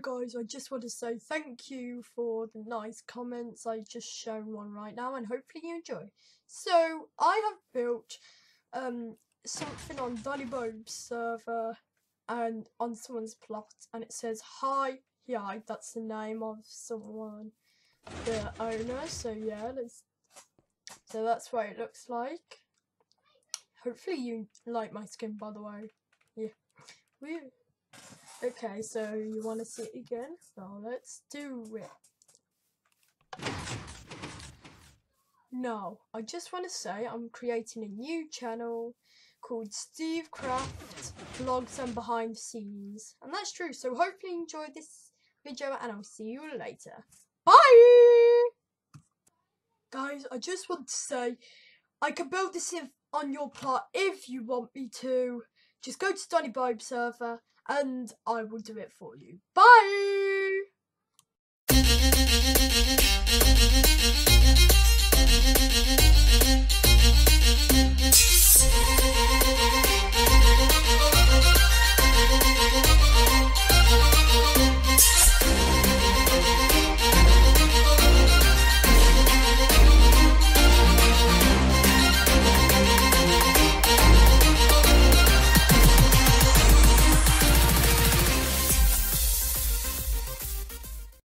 Guys, I just want to say thank you for the nice comments. I just shown one right now and hopefully you enjoy. So I have built um something on Bobe's server and on someone's plot and it says hi yeah that's the name of someone the owner so yeah let's so that's what it looks like hopefully you like my skin by the way yeah Woo. Okay so you want to see it again so let's do it now i just want to say i'm creating a new channel called SteveCraft Vlogs and Behind the Scenes. And that's true, so hopefully you enjoyed this video and I'll see you later. Bye! Guys, I just want to say, I can build this on your plot if you want me to. Just go to Donny server and I will do it for you. Bye!